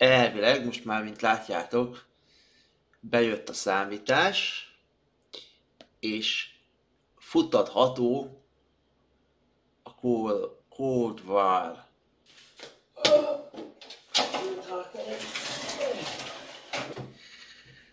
elvileg, most már mint látjátok, bejött a számítás, és futtatható a Cold, War.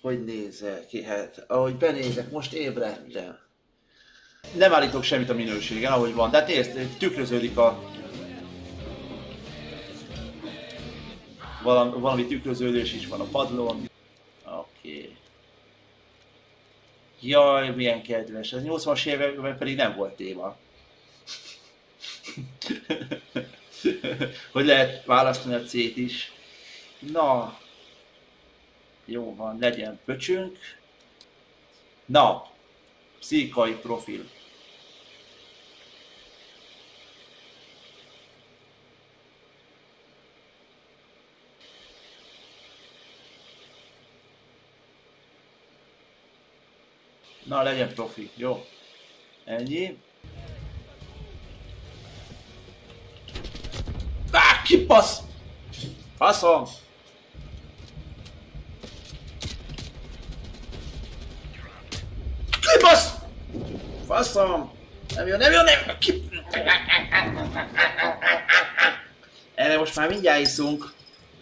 Hogy nézel ki? Hát, ahogy benézek, most ébredtem. Nem állítok semmit a minőségen, ahogy van. De hát tükröződik a... Valami, valami tükröződés is van a padlón. Oké. Okay. Jaj, milyen kedves. Az 80-as években pedig nem volt téma. hogy lehet választani a C-t is. Na, jó van, legyen pöcsünk. Na, pszichai profil. Na, legyen profi, jó. Ennyi. Á, kipasz! Faszom! Kipasz! Faszom! Nem jó, nem jó, nem jó! Ki... Erre most már mindjárt iszunk.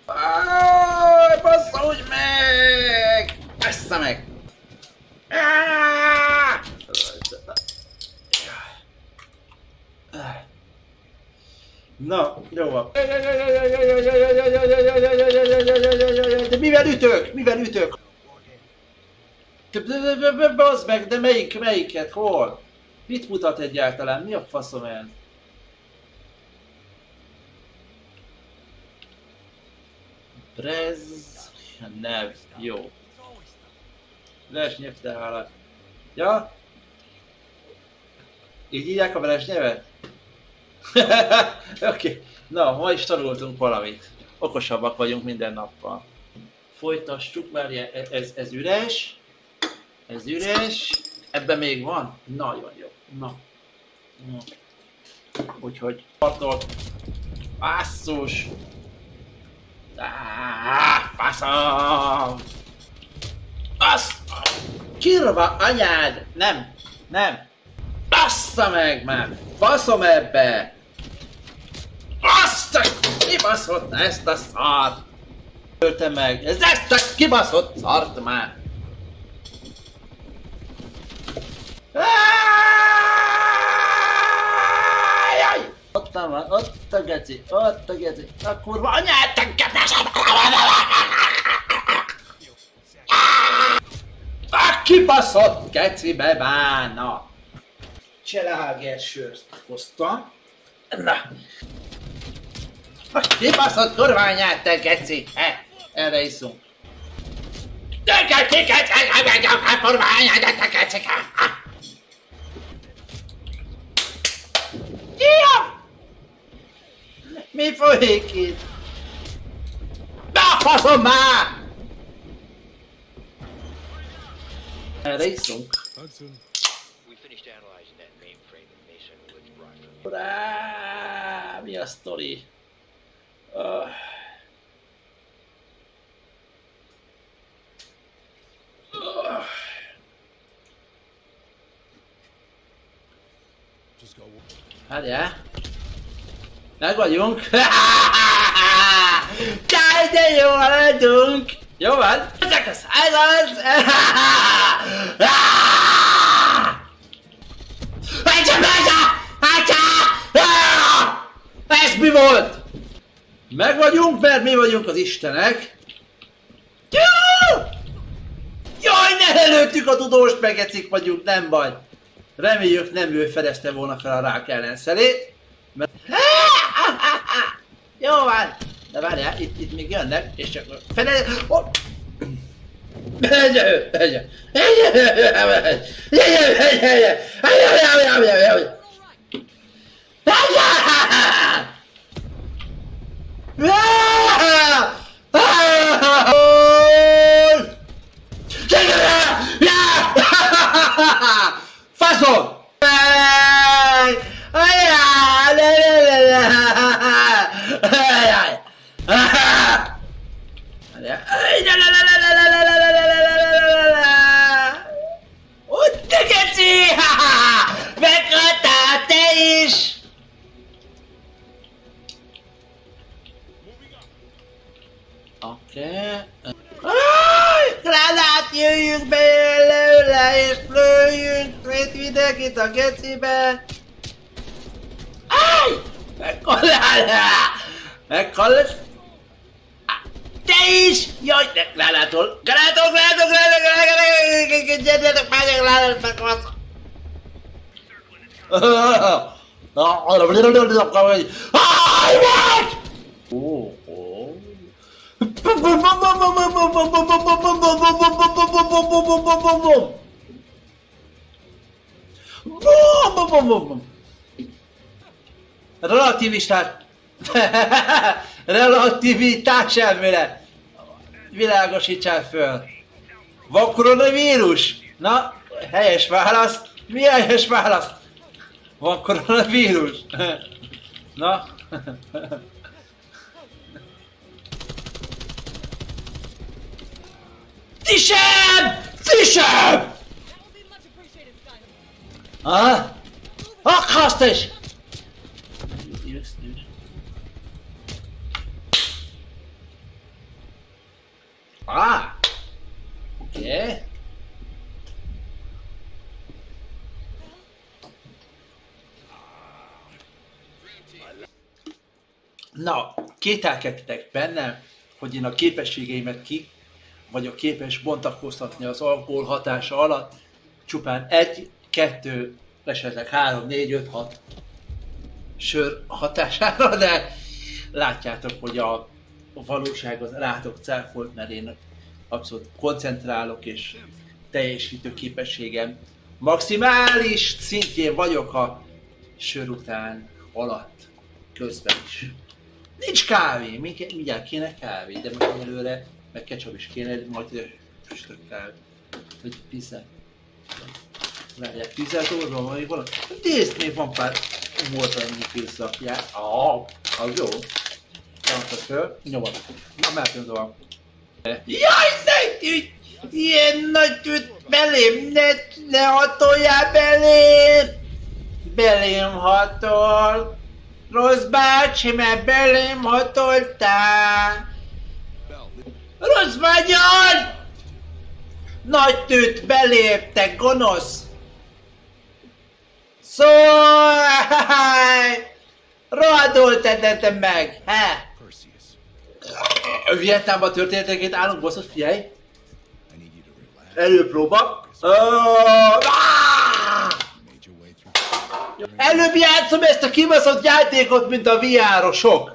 Áj, basszolj meg! Esze meg! Na, jó van. De mivel ütök? Mivel ütök? Bazd meg, de melyik, melyiket, hol? Mit mutat egyáltalán? Mi a faszom ez? Brez... Nev, jó. Brezsnyev tehát. Ja? Így írják a Brezsnyevet? Oké, okay. na, ma is tanultunk valamit. Okosabbak vagyunk minden nappal. Folytassuk, mert ez, ez üres. Ez üres. Ebben még van? Nagyon jó. Na. na. Úgyhogy tartott. Basszus! Ah, faszom! Azt! Kirva anyád! Nem! Nem! Bassza meg már! Faszom ebbe! Azt a kibaszott ezt a szart! Ölte meg! Ez ezt a kibaszott szart már! Jaj! Ott van, ott a geci, ott a geci, a kurva anyát, te A kibaszott gecibe bána! Cselager sört hoztam. Na! A kibaszott kurványát, te geci! He, erre iszunk. Gyertek, kiket, a kurványát, te geci! Ia! Mi folyik itt? Na, faszom már! Erre iszunk. Rá, mi a sztori? Uh. Várjál! Meg vagyunk! Jaj, de jó vagyunk! Jó van? Ezek az, ez az! Ez mi volt? Meg vagyunk, mert mi vagyunk az istenek. Jaj, ne előttük a tudós megecik vagyunk, nem baj. Reméljük nem ő fedezte volna fel a rák ellenszelét. Mert... Jó van. De várjál, itt, itt még jönnek, és csak fele... Oh. Ah! Mindenkit a gecibe! Áj! Meghallál! Meghallás? Te is! Jaj, ne, gránától! Gránától, gránától, gránától, gyertek, menjek, gránától, Áj, meg! Ó, ó. Relativistát. Relativitás elmélet. Világosítsál föl. Van koronavírus? Na, helyes válasz. Mi helyes válasz? Van koronavírus? Na? Tisem! Tisem! Ah! Akaszt is! Yes, dude. Ah! Okay. Na, kételkedtek bennem, hogy én a képességeimet ki vagyok képes bontakoztatni az alkohol hatása alatt, csupán egy, kettő, esetleg három, négy, öt, hat sör hatására, de látjátok, hogy a valóság az rátok cáfolt, mert én abszolút koncentrálok és teljesítő képességem maximális szintjén vagyok a sör után, alatt, közben is. Nincs kávé, mindjárt kéne kávé, de most előre meg ketchup is kéne, majd füstök kávé. Vagy pizza. Várják, pizzát oldal van még valami? Nézd, még van pár volt annyi pizza. Já, ah, az jó. Nyomta föl, nyomod. Na, mehetünk tovább. Jaj, ne! Ilyen nagy tűt belém, ne, ne hatoljál belém! Belém hatol. Rossz bácsi, mert belém hatoltál. Rossz vagyok! Nagy tűt beléptek, gonosz! Szólj! Rohadul tettem meg, he? Vietnámban történeteket állunk, bosszot, figyelj! Előpróba. Előbb játszom ezt a kibaszott játékot, mint a VR-osok.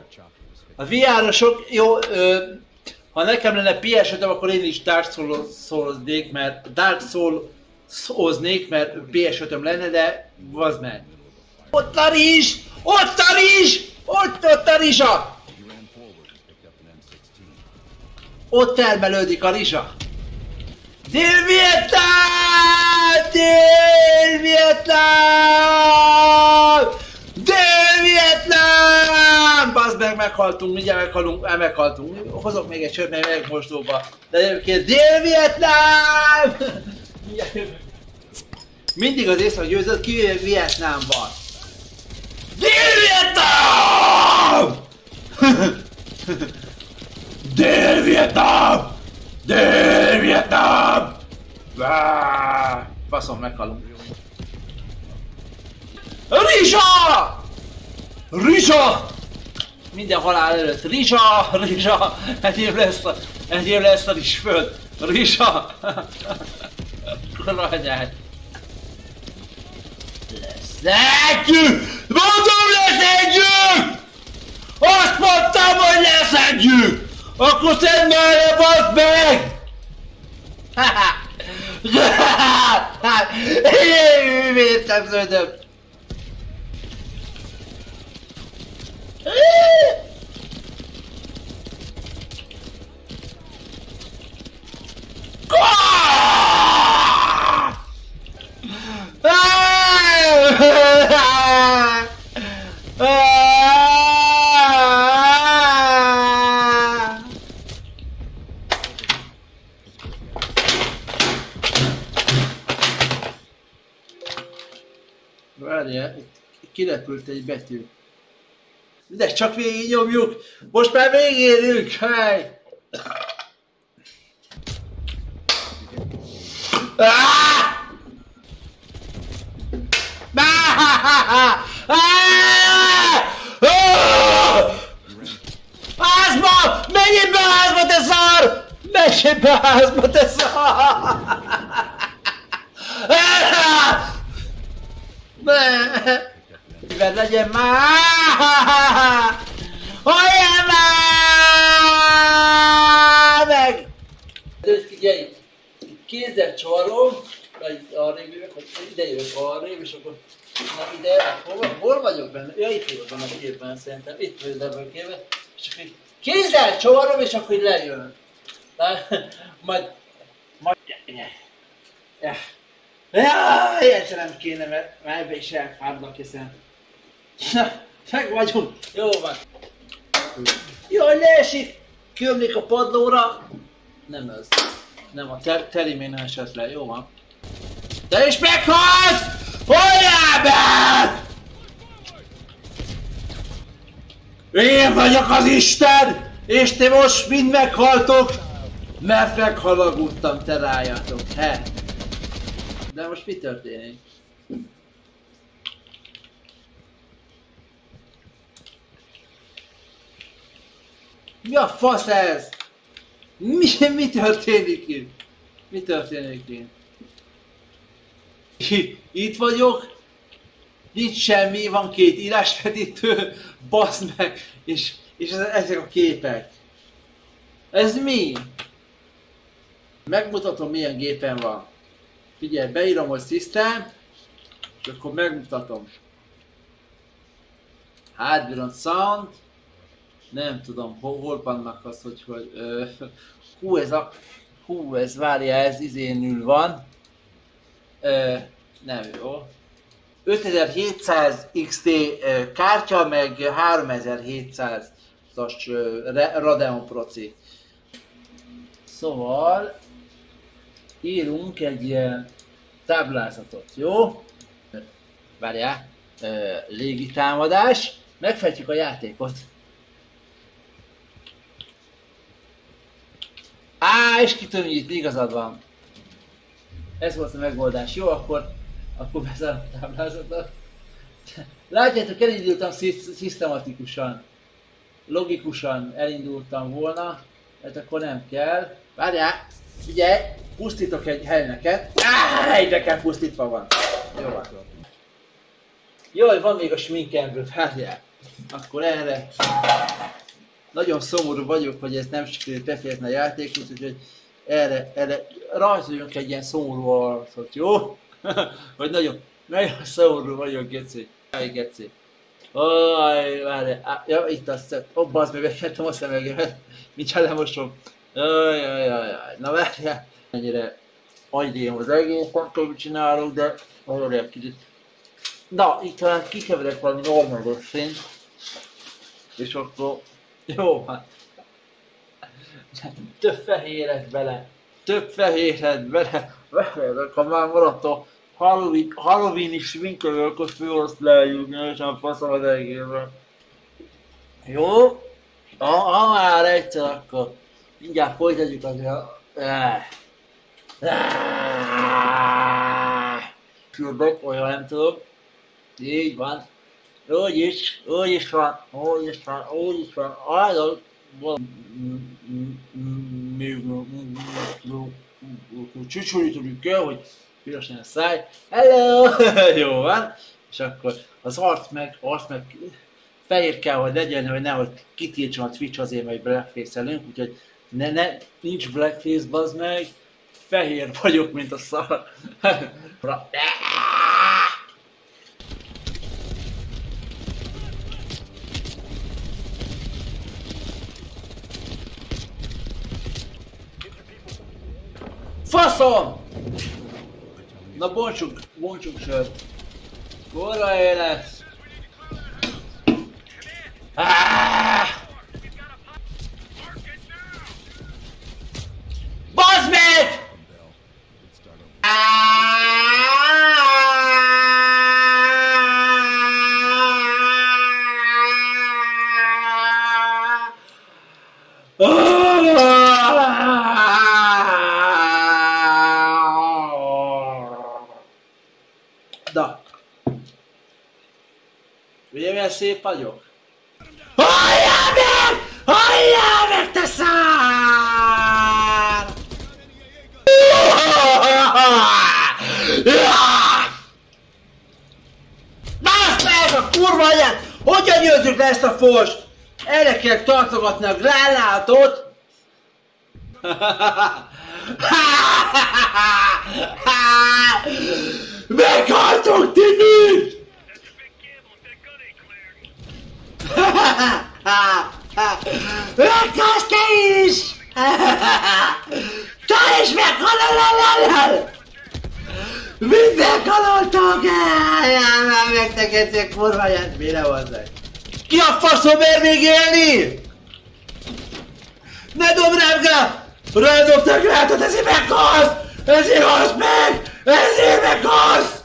A VR-osok, jó, ö, ha nekem lenne ps akkor én is Dark Souls-oznék, mert Dark Souls-oznék, mert ps lenne, de az meg. Ott a rizs! Ott a rizs! Ott, ott a rizsa! Ott termelődik a rizsa. Dél-Vietnám! Dél-Vietnám! Dél-Vietnám! Bazd meg, meghaltunk, mindjárt meghalunk, el meghaltunk. Hozok még egy sört, mert megyek mosdóba. De egyébként Dél-Vietnám! Mindig az észre győzött, kivéve Vietnámban. Dél-Vietnám! Dél-Vietnám! Dél-Vietnám! Faszom, meghalunk. Rizsa! Rizsa! Minden halál előtt. Rizsa! Rizsa! Egyéb lesz a, egyéb lesz a rizsföld. Rizsa! Anyád. Leszedjük! Mondom leszedjük! Azt mondtam, hogy leszedjük! Akkor szedd már le, baszd meg! Én vértem zöldöm. Várjál, itt kirepült egy betű. De csak végig nyomjuk! Most már végérünk! Háj! Ah! Házba! Menjél be a házba, te szar! Menjél be a házba, te szar! Mivel legyen már! Halljál már! Meg! De figyelj! Kézzel csarom, arrébb jövök, ide jövök arrébb, és akkor na ide, hol, hol vagyok benne? Ja, itt vagyok benne a képben szerintem, itt vagyok ebben a képben, és akkor így kézzel csarom, és akkor így lejön. Na, Majd, majd, ja, ja, egyszer nem kéne, mert már ebbe is elfáradnak, hiszen Na, meg vagyunk, jó van. Jaj, leesik, kiömlik a padlóra. Nem ez. Nem, a ter teli még nem esett le, jó van. Te is meghalsz! Be! Én vagyok az Isten, és ti most mind meghaltok, mert meghalagudtam, te rájátok, he? De most mi történik? Mi a fasz ez? Mi, mi történik itt? Mi történik itt? Itt vagyok, nincs semmi, van két írásfedítő, baszd meg, és, és ez, ezek a képek. Ez mi? Megmutatom milyen gépen van. Figyelj, beírom, hogy System, és akkor megmutatom. Hardware Sound, nem tudom, hol, hol vannak az, hogy, hogy ö, hú, ez a, hú, ez várja, ez izénül van. Nem jó. 5700 XT kártya, meg 3700-as ö, Re- Radeon proci. Szóval írunk egy ilyen táblázatot, jó? Várjál, légitámadás, megfejtjük a játékot. Á, és kitöm, hogy itt igazad van. Ez volt a megoldás. Jó, akkor, akkor bezárom a táblázatot. Látjátok, elindultam szisz- szisztematikusan. Logikusan elindultam volna, hát akkor nem kell. Várjál, figyelj, pusztítok egy helyneket. Á, egyre kell pusztítva van. Jó van. Jaj, van még a sminkemből, várjál. Akkor erre nagyon szomorú vagyok, hogy ez nem sikerült befejezni a játékot, úgyhogy erre, erre rajzoljunk egy ilyen szomorú arcot, jó? hogy nagyon, nagyon szomorú vagyok, Geci. Jaj, Geci. Aj, várj, ja, itt azt, ó, bazd meg, megvettem a szemegemet, mindjárt lemosom. Jaj, jaj, jaj, jaj, na várjál. Mennyire agyrém az egész, nem tudom, mit csinálok, de valójában kicsit. Na, itt talán kikeverek valami normális szint, és akkor jó van. Több fehéret bele. Több fehéret bele. Fehéret, ha már maradt a Halloween, Halloween is sminkelő, akkor fő azt lejjük, és nem faszom az egészre. Jó? Ha, ha már egyszer, akkor mindjárt folytatjuk a... Eh. Fürdök, olyan nem tudom. Így van. Úgy is, úgy is van, úgy is van, úgy is van. Ajánlom, csücsülítődik kell, hogy piros legyen a száj. Hello! Jó van. És akkor az arc meg, arc meg fehér kell, hogy legyen, hogy nehogy kitiltson a Twitch azért, mert blackface-elünk, úgyhogy ne, ne, nincs blackface, bazd meg. Fehér vagyok, mint a szar. Faszom! Na bontsuk, bontsuk sört. Korra élet! Ah! Na. Ugye milyen szép vagyok? Halljál meg! Halljál meg, te szár! Baszd meg a kurva anyát! Hogyan győzzük le ezt a fost? Erre kell tartogatni a gránátot! Ha ha ha ha ha ha ha ha ha ha Meghaltunk Timit! Meghalsz te is! Te is meghalol! Mind meghaloltak el! Megtekedtek kurváját, mire hozzák? Ki a faszom ér még élni? Ne dobd rám gát! Rádobtak rátot, ezért meghalsz! Ezért halsz meg! Ezért meghalsz!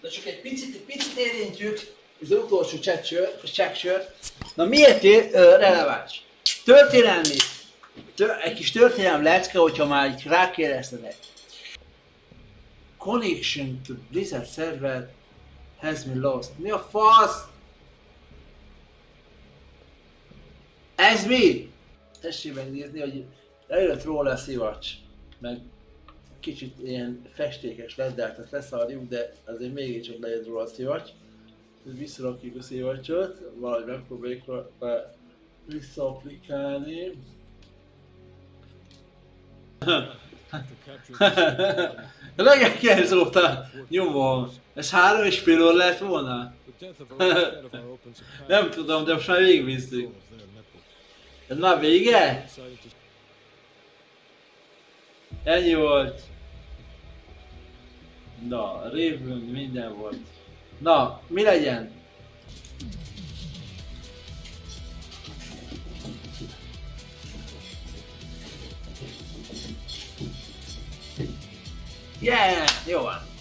De csak egy picit, picit érintjük az utolsó cseksört. Na miért ér, ö, releváns? Történelmi, tör, egy kis történelmi lecke, hogyha már így rákérdeztetek. Connection to Blizzard server has been lost. Mi a fasz? Ez mi? Tessék megnézni, hogy előtt róla a szivacs. Meg kicsit ilyen festékes lett, de hát ezt leszarjuk, de azért mégiscsak lejött róla a szivacs. Visszarakjuk a szivacsot, valahogy megpróbáljuk rá visszaapplikálni. Legyen óta nyomom. Ez három és fél óra lett volna? Nem tudom, de most már végigvisszük. Ez már vége? Ennyi volt. Na, Raven minden volt. Na, mi legyen? Yeah! Jó van.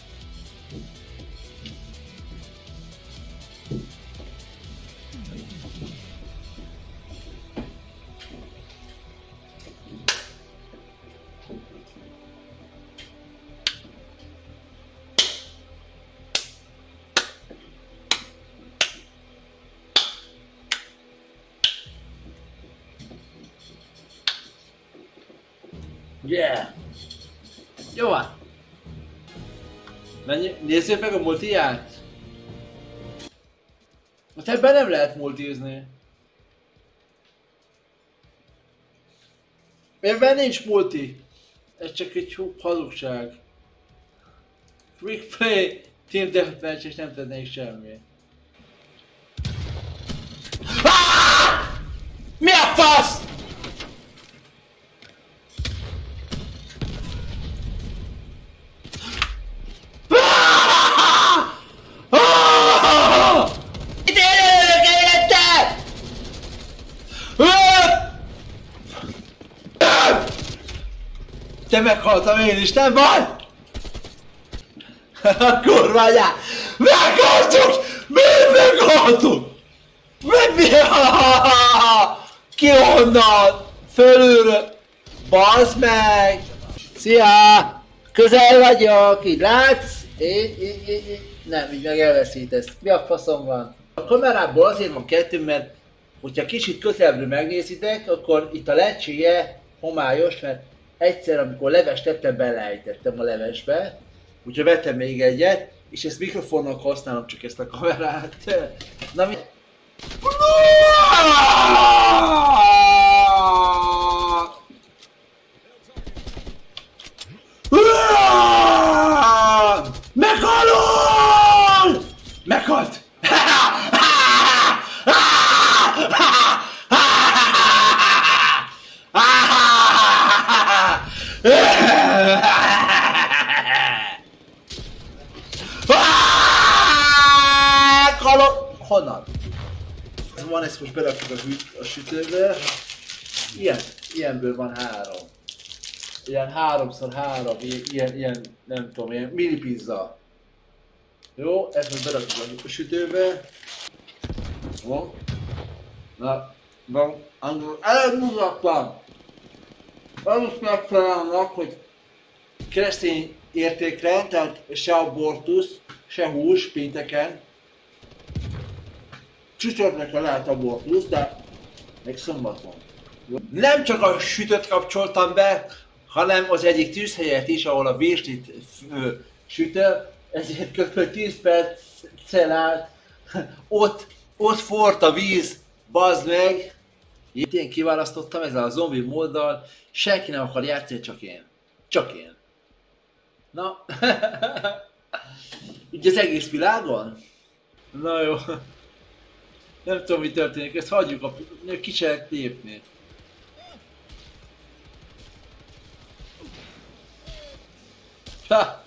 Yeah! Jó van. Menj, nézzük meg a multiját. Most ebben nem lehet multizni. Ebben nincs multi. Ez csak egy hazugság. Quick play, team deathmatch és nem tennék semmi. Ah! Mi a fasz? Te meghaltam én is, nem vagy? Kurva anyá! Meghaltuk! Mi meghaltuk? Mi mi? Ki onnan? Fölülről? Bazd meg! Szia! Közel vagyok, így látsz? Így, így, így, így. Nem, így meg elveszítesz. Mi a faszom van? A kamerából azért van kettő, mert hogyha kicsit közelebbről megnézitek, akkor itt a lecséje homályos, mert egyszer, amikor levest tettem, beleejtettem a levesbe, úgyhogy vettem még egyet, és ezt mikrofonnak használom csak ezt a kamerát. Na mi... Meghalol! Meghalt! Honnan? Van, ezt most berakjuk a, hűt, a sütőbe. Ilyen, ilyenből van három. Ilyen háromszor három, ilyen, ilyen, nem tudom, ilyen mini pizza. Jó, ezt most berakjuk a sütőbe. Van. Na, van, angol, elmutattam! Az is megfelel annak, hogy keresztény értékrend, tehát se abortusz, se hús pénteken. Csütörtökön lehet abortusz, de még szombaton. Nem csak a sütött kapcsoltam be, hanem az egyik tűzhelyet is, ahol a virslit sütő, ezért kb. 10 perccel állt. Ott, ott forrt a víz, bazd meg. Itt én kiválasztottam ezzel a zombi móddal, senki nem akar játszani, csak én. Csak én. Na, így az egész világon? Na jó. Nem tudom, mi történik, ezt hagyjuk, a ki se lehet lépni. Ha!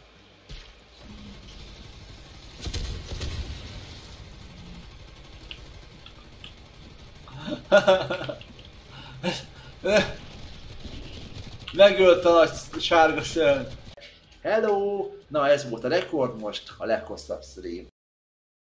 Megölt a nagy sárga szörny. Hello! Na ez volt a rekord most, a leghosszabb stream.